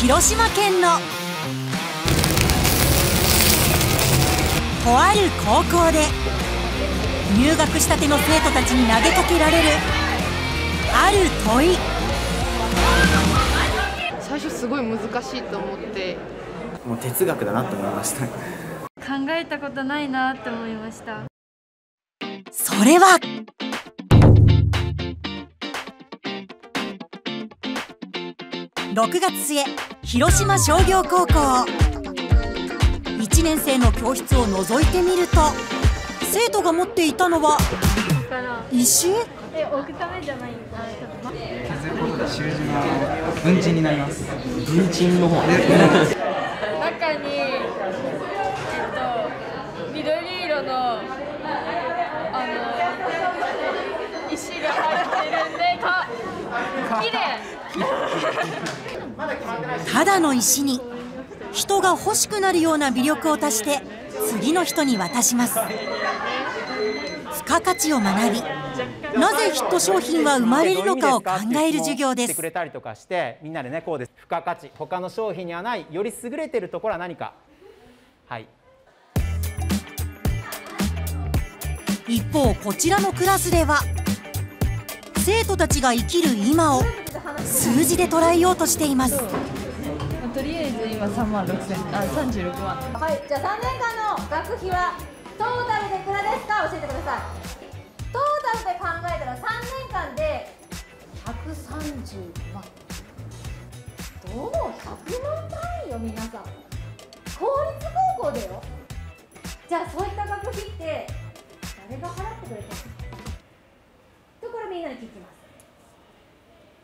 広島県のとある高校で入学したての生徒たちに投げかけられるある問い。最初すごい難しいと思って。もう哲学だなと思いました。考えたことないなって思いました。それは6月末広島商業高校。1年生の教室を覗いてみると生徒が持っていたのは石え置くためじゃないんだ削ることで習字の文鎮になります文鎮の方中にえっと緑色のあの石が入ってるんでか綺麗ただの石に人が欲しくなるような魅力を足して次の人に渡します。付加価値を学びなぜヒット商品は生まれるのかを考える授業です。くれたりとかしてみんなでねこうです。付加価値他の商品にはないより優れてるところは何か。はい。一方こちらのクラスでは生徒たちが生きる今を数字で捉えようとしています。とりあえず今3万6千あ36万。はい、じゃあ3年間の学費はトータルでいくらですか？教えてください。トータルで考えたら3年間で130万。どう？100万単位よ皆さん。公立高校でよ。じゃあそういった学費って誰が払ってくれたの？ところみんなに聞きます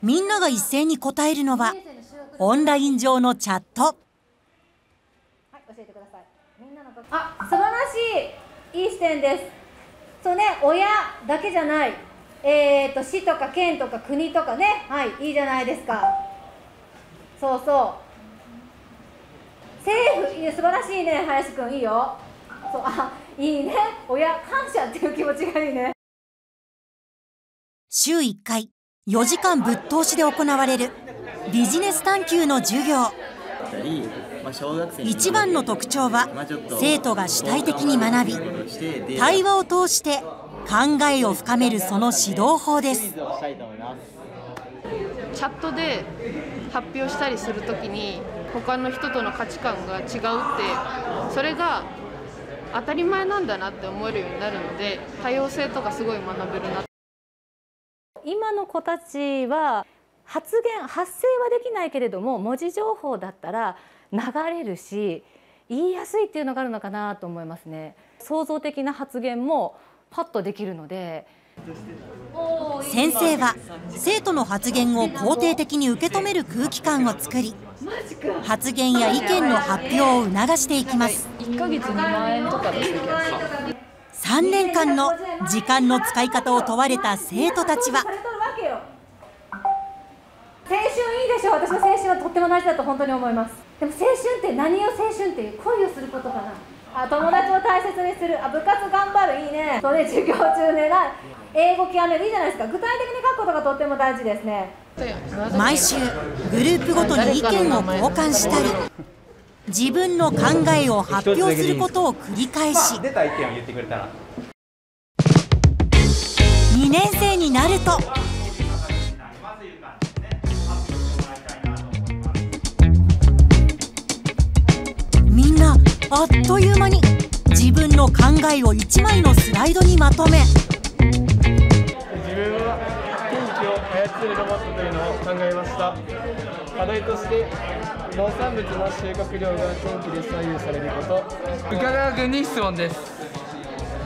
みんなが一斉に答えるのは1年生の修学オンライン上のチャットはい、教えてください。みんなのあ、素晴らしい、いい視点です。そうね、親だけじゃない、えーと市とか県とか国とかね、はい、いいじゃないですか。そうそう。政府、いいね素晴らしいね、林くん、いいよ。そう、あ、いいね、親感謝っていう気持ちがいいね。週1回4時間ぶっ通しで行われる。ビジネス探究の授業、一番の特徴は生徒が主体的に学び対話を通して考えを深めるその指導法です。チャットで発表したりするときに他の人との価値観が違うってそれが当たり前なんだなって思えるようになるので多様性とかすごい学べるな今の子たちは発言発声はできないけれども文字情報だったら流れるし言いやすいっていうのがあるのかなと思いますね。創造的な発言もパッとできるので。先生は生徒の発言を肯定的に受け止める空気感を作り発言や意見の発表を促していきます。1ヶ月2万円とかだった気がする3年間の時間の使い方を問われた生徒たちは。青春いいでしょ。私の青春はとっても大事だと本当に思います。でも青春って何を青春っていう恋をすることかな。あ友達を大切にする。あ部活頑張る。いいね。そうね授業中ねな英語極める。いいじゃないですか。具体的に書くことがとっても大事ですね。毎週グループごとに意見を交換したり自分の考えを発表することを繰り返し。出た意見を言ってくれたら。2年生になると。みんなあっという間に自分の考えを1枚のスライドにまとめ。自分は天気を操るロボットというのを考えました。課題として農産物の収穫量が天気で左右されること。深川君に質問です。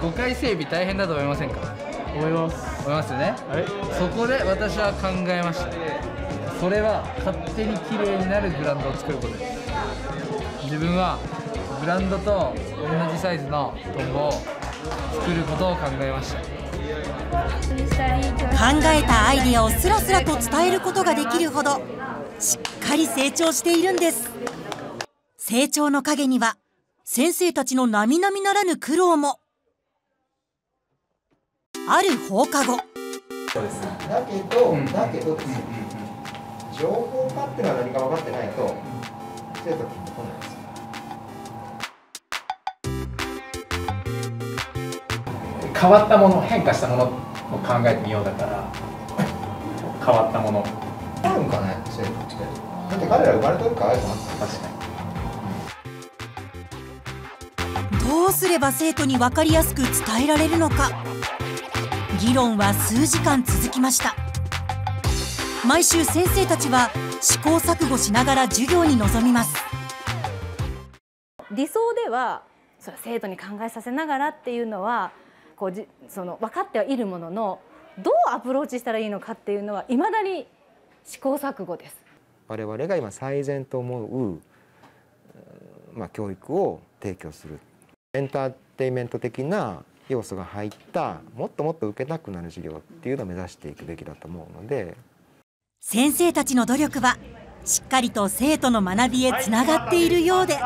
誤解整備大変だと思いませんか？思います。思いますよね。そこで私は考えました。それは勝手に綺麗になるグラウンドを作ることです。自分はグラウンドと同じサイズのトンボを作ることを考えました。考えたアイデアをスラスラと伝えることができるほどしっかり成長しているんです。成長の陰には先生たちの並々ならぬ苦労もある放課後。だけど、だけどですよ、情報化っていうのは何か分かってないと生徒ピンとこないです。よ変わったもの変化したものを考えてみようだから変わったもの。あるんかね生徒ってだって彼ら生まれた時からあるじゃん確かに。どうすれば生徒に分かりやすく伝えられるのか議論は数時間続きました。毎週先生たちは試行錯誤しながら授業に臨みます。理想ではそれ生徒に考えさせながらっていうのはこうじその分かってはいるもののどうアプローチしたらいいのかっていうのはいまだに試行錯誤です。我々が今最善と思う、まあ、教育を提供する。エンターテインメント的な要素が入ったもっともっと受けたくなる授業っていうのを目指していくべきだと思うので。先生たちの努力はしっかりと生徒の学びへつながっているようで。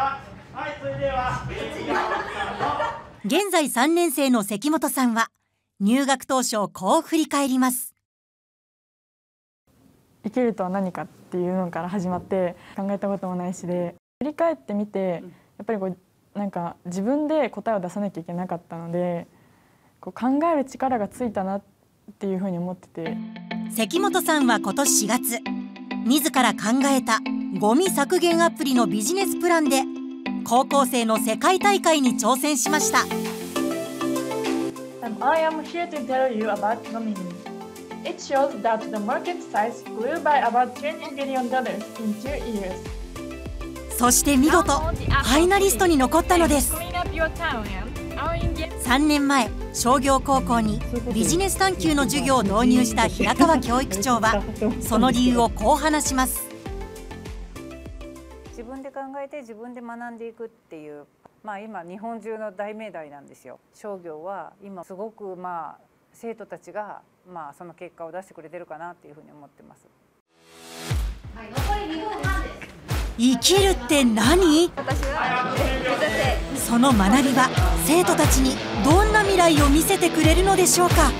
現在3年生の関本さんは入学当初こう振り返ります。生きるとは何かっていうのから始まって考えたこともないしで振り返ってみてやっぱりこうなんか自分で答えを出さなきゃいけなかったのでこう考える力がついたなっていうふうに思ってて関本さんは今年4月自ら考えたゴミ削減アプリのビジネスプランで高校生の世界大会に挑戦しました Um, I am here to tell you about Nomini. It shows that the market size grew by about $20 billion in two years. そして見事ファイナリストに残ったのです。3年前商業高校にビジネス探究の授業を導入した平川教育長はその理由をこう話します。自分で考えて自分で学んでいくっていうまあ今日本中の大命題なんですよ。商業は今すごくまあ生徒たちがまあその結果を出してくれてるかなっていうふうに思ってます。はい、残り2分半です。生きるって何？その学びは生徒たちにどんな未来を見せてくれるのでしょうか？は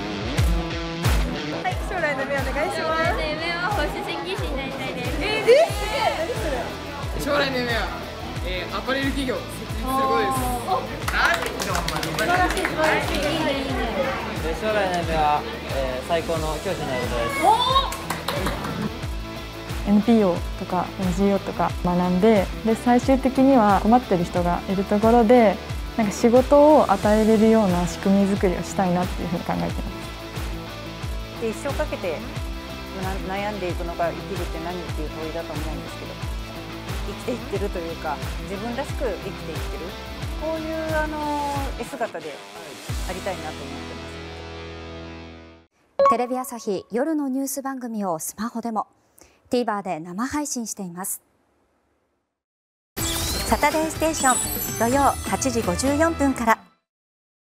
い、将来の夢お願いします。将来の夢は保守宣言士になりたいです。えー、で将来の夢は、えー、アパレル企業を設立することです。素晴らしい素晴らしい。いいねいいね。将来の夢は、えー、最高の教師になることです。NPO とか NGO とか学んでで最終的には困ってる人がいるところでなんか仕事を与えれるような仕組み作りをしたいなっていうふうに考えてます。で一生かけてな悩んでいくのが生きるって何っていう問いだと思うんですけど生きていってるというか自分らしく生きていってるこういうあの絵姿でありたいなと思ってます。テレビ朝日夜のニュース番組をスマホでも TVer で生配信しています。サタデーステーション土曜8時54分から。